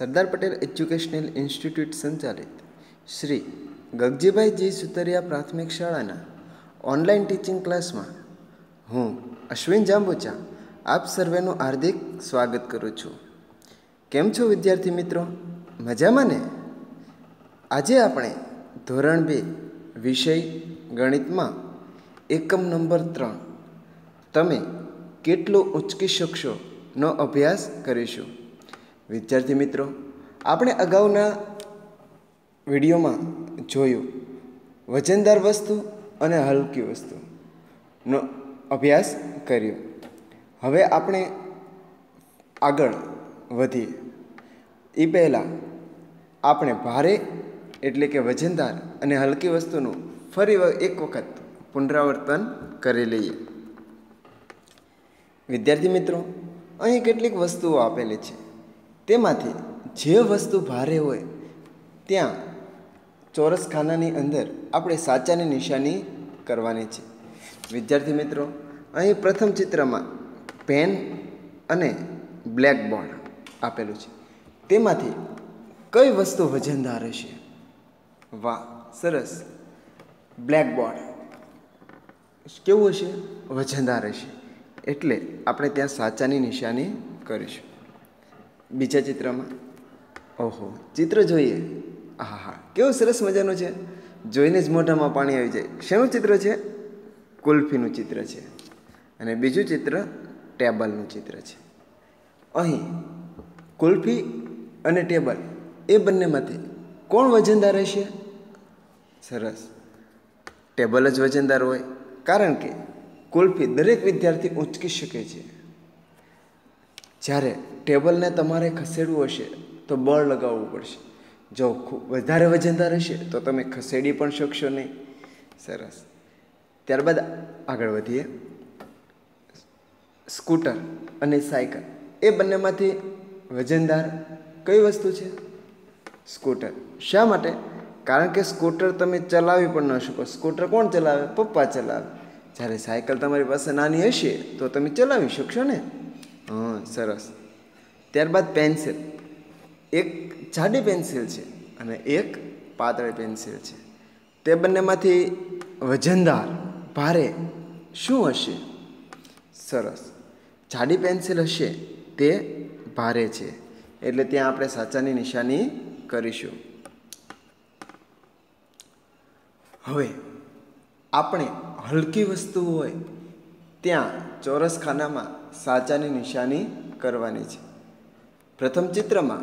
Sardar Patel educational institute સંચાલિત. શ્રી ગગજીભાઈ જી સુતરિયા પ્રાથમિક શાળાના ઓનલાઈન ટીચિંગ ક્લાસમાં હું અશ્વિન જાંબુચા આપ સર્વેનું હાર્દિક સ્વાગત કરું છું. કેમ છો વિદ્યાર્થી મિત્રો? મજામાં ને? આજે આપણે ધોરણ બે વિષય ગણિતમાં એકમ નંબર ત્રણ. તમે કેટલું ઉંચકી શકશો નો અભ્યાસ કરીશું. વિદ્યાર્થી મિત્રો, આપણે અગાઉના વિડીયોમાં જોયું, વજનદાર વસ્તુ અને હલકી વસ્તુનો અભ્યાસ કર્યો. હવે આપણે આગળ વધીએ. એ પહેલાં આપણે ભારે એટલે કે વજનદાર અને હલકી વસ્તુનું ફરી એક વખત પુનરાવર્તન કરી લઈએ. વિદ્યાર્થી મિત્રો, અહીં કેટલીક વસ્તુઓ આપેલી છે. તેમાંથી જે વસ્તુ ભારે હોય, ત્યાં ચોરસ ખાનાની અંદર આપણે સાચાની નિશાની કરવાની છે. વિદ્યાર્થી મિત્રો, અહીં પ્રથમ ચિત્રમાં પેન અને બ્લેકબોર્ડ આપેલું છે. તેમાંથી કઈ વસ્તુ વજનદાર હશે? વાહ, સરસ. બ્લેકબોર્ડ કેવું હશે? વજનદાર હશે. એટલે આપણે ત્યાં સાચાની નિશાની કરીશું. બીજા ચિત્રમાં. ઓહો, ચિત્ર જોઈએ. હા હા. કેવું સરસ મજાનું છે. જોઈને જ મોઢામાં પાણી આવી જાય. શેનું ચિત્ર છે? કુલ્ફીનું ચિત્ર છે. અને બીજું ચિત્ર ટેબલનું ચિત્ર છે. અહીં, કુલ્ફી અને ટેબલ, એ બંનેમાંથી કોણ વજનદાર હશે સરસ. ટેબલ જ વજનદાર હોય. કારણ કે કુલ્ફી દરેક વિદ્યાર્થી ઉંચકી શકે છે. જ્યારે ટેબલને તમારે ખસેડવું હશે, તો બળ લગાવવું પડશે. જો ખૂબ વધારે વજનદાર હશે, તો તમે ખસેડી પણ શકશો નહીં. સરસ. ત્યારબાદ આગળ વધીએ. સ્કૂટર અને સાયકલ, એ બંનેમાંથી વજનદાર કઈ વસ્તુ છે? સ્કૂટર. શા માટે? કારણ કે સ્કૂટર તમે ચલાવી પણ ન શકો. સ્કૂટર કોણ ચલાવે? પપ્પા ચલાવે. જ્યારે સાયકલ તમારી પાસે નાની હશે, તો તમે ચલાવી શકશો ને? હા, સરસ. ત્યારબાદ પેન્સિલ. એક જાડી પેન્સિલ છે અને એક પાતળી પેન્સિલ છે. તે બંનેમાંથી વજનદાર, ભારે શું હશે? સરસ. જાડી પેન્સિલ હશે તે ભારે છે. એટલે ત્યાં આપણે સાચાની નિશાની કરીશું. હવે, આપણે હલકી વસ્તુ હોય, ત્યાં ચોરસ ખાનામાં સાચાની નિશાની કરવાની છે. પ્રથમ ચિત્રમાં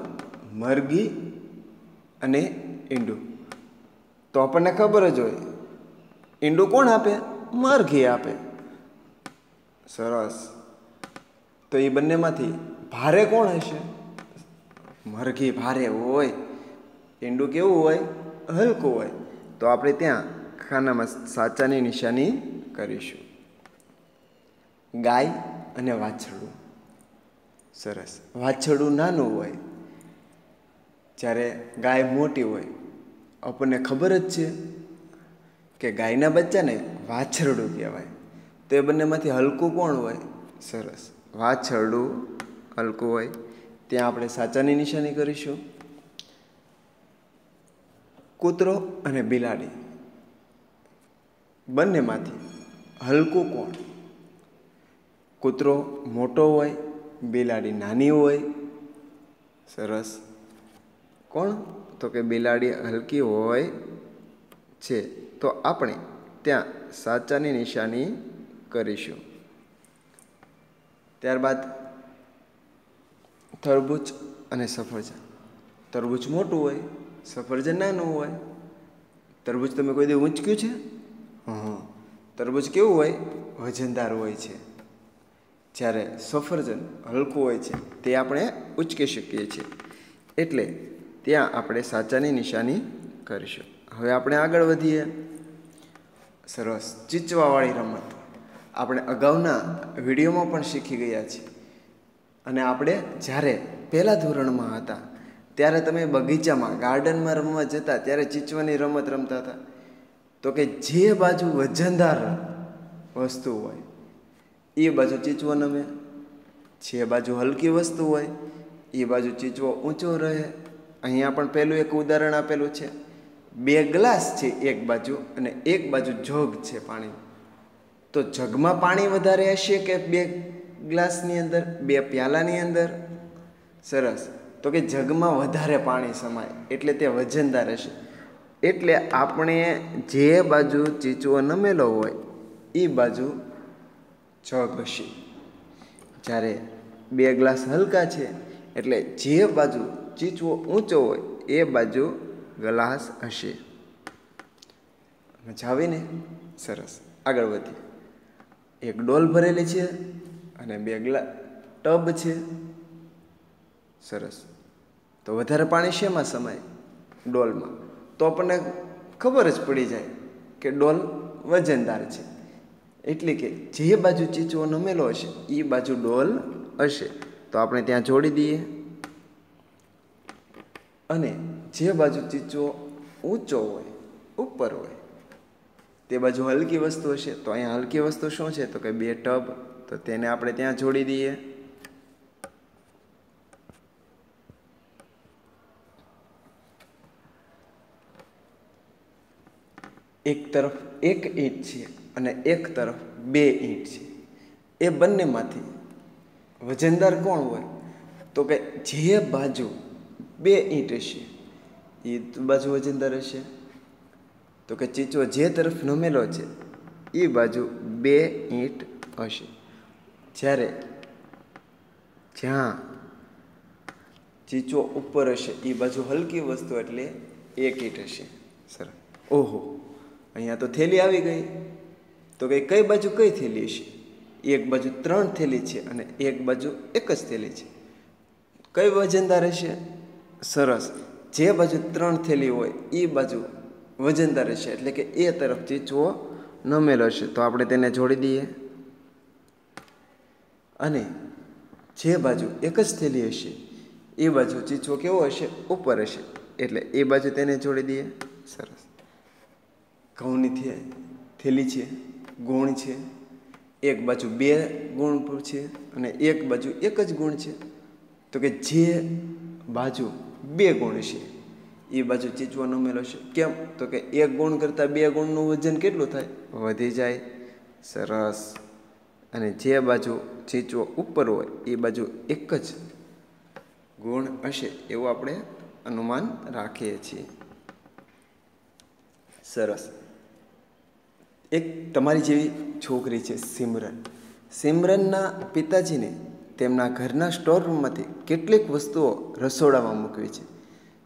મરઘી અને ઈંડું. તો આપણને ખબર જ હોય, ઈંડું કોણ આપે? મરઘી આપે. સરસ. તો એ બંનેમાંથી ભારે કોણ હશે? મરઘી ભારે હોય. ઈંડું કેવું હોય? હલકું હોય. તો આપણે ત્યાં ખાનામાં સાચાની નિશાની કરીશું. ગાય અને વાછરડું. સરસ. વાછરડું નાનું હોય, જ્યારે ગાય મોટી હોય, આપણને ખબર જ છે કે ગાયના બચ્ચાને વાછરડું કહેવાય. તો એ બંનેમાંથી હલકું કોણ હોય? સરસ. વાછરડું હલકું હોય. ત્યાં આપણે સાચાની નિશાની કરીશું. કૂતરો અને બિલાડી. બંનેમાંથી હલકું કોણ? કૂતરો મોટો હોય, બિલાડી નાની હોય, સરસ. કોણ? તો કે બિલાડી હલકી હોય છે, તો આપણે ત્યાં સાચાની નિશાની કરીશું. ત્યારબાદ તરબૂચ અને સફરજન. તરબૂચ મોટું હોય, સફરજન નાનું હોય. તરબૂચ તમે કોઈ દી ઊંચક્યું છે? હા તરબૂચ કેવું હોય? વજનદાર હોય છે. જ્યારે સફરજન હલકું હોય છે, તે આપણે ઉચકી શકીએ છીએ. એટલે ત્યાં આપણે સાચાની નિશાની કરીશું. હવે આપણે આગળ વધીએ. સરસ ચીચવાવાળી રમત. આપણે અગાઉના વિડીયોમાં પણ શીખી ગયા છીએ. અને આપણે જ્યારે પહેલાં ધોરણમાં હતા, ત્યારે તમે બગીચામાં, ગાર્ડનમાં રમવા જતા, ત્યારે ચીચવાની રમત રમતા હતા. તો કે જે બાજુ વજનદાર વસ્તુ હોય એ બાજુ ચીચવો નમે, જે બાજુ હલકી વસ્તુ હોય, એ બાજુ ચીચવો ઊંચો રહે. અહીંયા પણ પહેલું એક ઉદાહરણ આપેલું છે. બે ગ્લાસ છે એક બાજુ અને એક બાજુ જગ છે પાણી. તો જગમાં પાણી વધારે હશે કે બે ગ્લાસની અંદર? બે પ્યાલાની અંદર? સરસ. તો કે જગમાં વધારે પાણી સમાય, એટલે તે વજનદાર હશે એટલે આપણે જે બાજુ ચીચવો નમેલો હોય એ બાજુ હશે જ્યારે બે ગ્લાસ હલકા છે, એટલે જે બાજુ ચીચવો ઊંચો હોય, એ બાજુ ગ્લાસ હશે. મજા આવી ને? સરસ. આગળ વધીએ એક ડોલ ભરેલી છે અને બે ગ્લા, ટબ છે. સરસ. તો વધારે પાણી શેમાં સમાય? ડોલમાં. તો આપણને ખબર જ પડી જાય કે ડોલ વજનદાર છે. એટલે કે જે બાજુ ચીચવો નમેલો હશે એ બાજુ ડોલ હશે. તો આપણે ત્યાં જોડી દઈએ. અને જે બાજુ ચીચવો ઊંચો હોય, ઉપર હોય, તે બાજુ હલકી વસ્તુ હશે, તો અહીંયા હલકી વસ્તુ શું છે? તો કે બે ટબ, તો તેને આપણે ત્યાં જોડી દઈએ. એક તરફ એક ઈંટ છે અને એક તરફ બે ઈંટ છે. એ બંનેમાંથી વજનદાર કોણ હોય? તો કે જે બાજુ બે ઈંટ હશે, એ બાજુ વજનદાર હશે. તો કે ચીચો જે તરફ નમેલો છે, એ બાજુ બે ઈંટ હશે. જ્યારે જ્યાં ચીચો ઉપર હશે, એ બાજુ હલકી વસ્તુ એટલે એક ઈંટ હશે. સર ઓહો, અહીંયા તો થેલી આવી ગઈ. તો કે કઈ બાજુ કઈ થેલી હશે એક બાજુ ત્રણ થેલી છે અને એક બાજુ એક જ થેલી છે. કઈ વજનદાર હશે? સરસ. જે બાજુ ત્રણ થેલી હોય એ બાજુ વજનદાર હશે. એટલે કે એ તરફ ચીચવો નમેલો હશે. તો આપણે તેને જોડી દઈએ. અને જે બાજુ એક જ થેલી હશે, એ બાજુ ચીચો કેવો હશે, ઉપર હશે. એટલે એ બાજુ તેને જોડી દઈએ. સરસ. ઘઉંની થેલી છે. ગુણ છે. એક બાજુ બે ગુણ છે અને એક બાજુ એક જ ગુણ છે. તો કે જે બાજુ બે ગુણ છે, એ બાજુ ચીચવો નમેલો છે. કેમ? તો કે એક ગુણ કરતાં બે ગુણનું વજન કેટલું થાય? વધી જાય. સરસ. અને જે બાજુ ચીચવો ઉપર હોય, એ બાજુ એક જ ગુણ હશે એવું આપણે અનુમાન રાખીએ છીએ. સરસ. એક તમારી જેવી છોકરી છે, સિમરન. સિમરનના પિતાજીને તેમના ઘરના સ્ટોર રૂમમાંથી કેટલીક વસ્તુઓ રસોડામાં મૂકવી છે.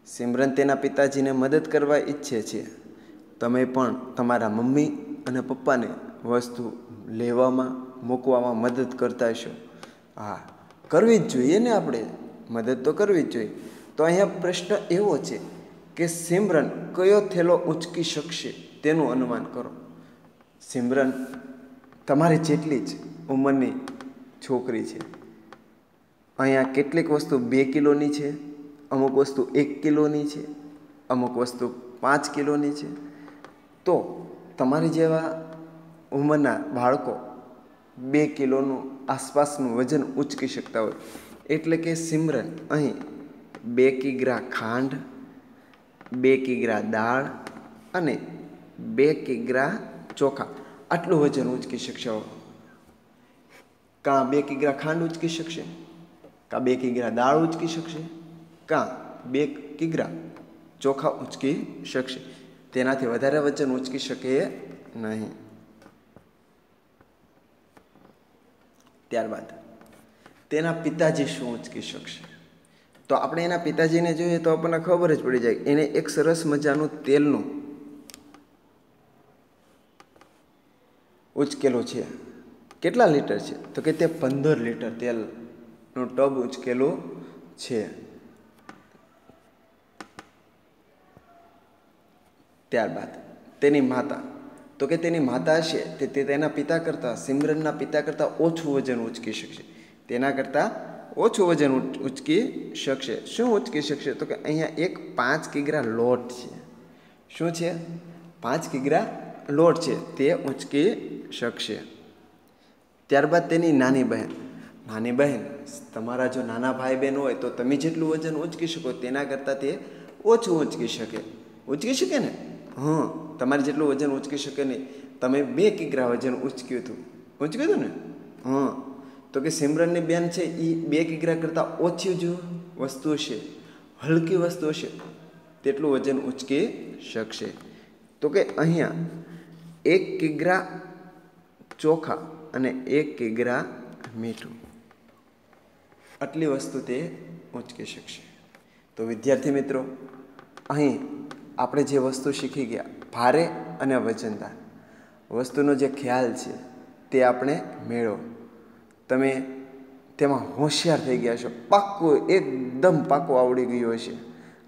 સિમરન તેના પિતાજીને મદદ કરવા ઈચ્છે છે. તમે પણ તમારા મમ્મી અને પપ્પાને વસ્તુ લેવામાં, મૂકવામાં મદદ કરતા હશો. હા, કરવી જ જોઈએ ને આપણે. મદદ તો કરવી જ જોઈએ. તો અહીંયા પ્રશ્ન એવો છે કે સિમરન કયો થેલો ઉંચકી શકશે તેનું અનુમાન કરો. સિમરન, તમારી જેટલી જ ઉંમરની છોકરી છે. અહીંયા કેટલીક વસ્તુ બે કિલોની છે, અમુક વસ્તુ એક કિલોની છે, અમુક વસ્તુ પાંચ કિલોની છે. તો તમારી જેવા ઉંમરના બાળકો બે કિલોનું આસપાસનું વજન ઉચકી શકતા હોય. એટલે કે સિમરન અહીં બે કિગ્રા ખાંડ, બે કિગ્રા દાળ અને બે કિગ્રા ચોખા. આટલું વજન ઉંચકી શકશે કાં બે કિગ્રા ખાંડ ઉચકી શકશે? કાં બે કિગ્રા દાળ ઉચકી શકશે? કાં બે કિગ્રા ચોખા ઉંચકી શકશે? તેનાથી વધારે વજન ઉંચકી શકે નહીં. ત્યારબાદ, તેના પિતાજી શું ઉચકી શકશે? તો આપણે એના પિતાજીને જોઈએ તો આપણને ખબર જ પડી જાય એને એક સરસ મજાનું તેલનું ઉચકેલું છે. કેટલા લીટર છે? તો કે તે પંદર લીટર તેલનો ટબ ઉચકેલો છે. ત્યારબાદ તેની માતા, તો કે તેની માતા છે તે તેના પિતા કરતાં, સિમરનના પિતા કરતાં ઓછું વજન ઉચકી શકશે. તેના કરતાં ઓછું વજન ઉચકી શકશે. શું ઉચકી શકશે? તો કે અહીંયા એક પાંચ કિગ્રા લોટ છે. શું છે? પાંચ કિગ્રા લોટ છે તે ઊંચકી શકશે. ત્યારબાદ તેની નાની બહેન. નાની બહેન, તમારા જો નાના ભાઈ બહેન હોય તો તમે જેટલું વજન ઉંચકી શકો તેના કરતાં તે ઓછું ઉંચકી શકે. ઉંચકી શકે ને? હં, તમારે જેટલું વજન ઉંચકી શકે નહીં. તમે બે કિગ્રા વજન ઉંચક્યું હતું. ઉંચક્યું હતું ને? હં, તો કે સિમરનની બેન છે એ બે કિગ્રા કરતાં ઓછી જો વસ્તુ છે હલકી વસ્તુ હશે. તેટલું વજન ઉંચકી શકશે. તો કે અહીંયા એક કિગ્રા ચોખા અને એક કિગ્રા મીઠું. આટલી વસ્તુ તે ઉંચકી શકશે. તો વિદ્યાર્થી મિત્રો, અહીં આપણે જે વસ્તુ શીખી ગયા, ભારે અને વજનદાર. વસ્તુનો જે ખ્યાલ છે તે આપણે મેળવો. તમે તેમાં હોશિયાર થઈ ગયા છો. પાક્કું એકદમ પાક્કું આવડી ગયું હશે.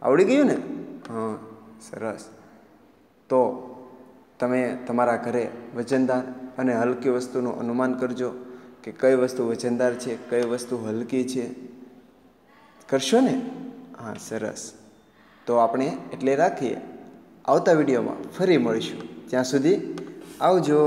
આવડી ગયું ને? હા, સરસ. તો તમે તમારા ઘરે વજનદાર અને હલકી વસ્તુનું અનુમાન કરજો કે કઈ વસ્તુ વજનદાર છે, કઈ વસ્તુ હલકી છે. કરશો ને? હા, સરસ. તો આપણે એટલે રાખીએ. આવતા વિડીયોમાં ફરી મળીશું. ત્યાં સુધી આવજો.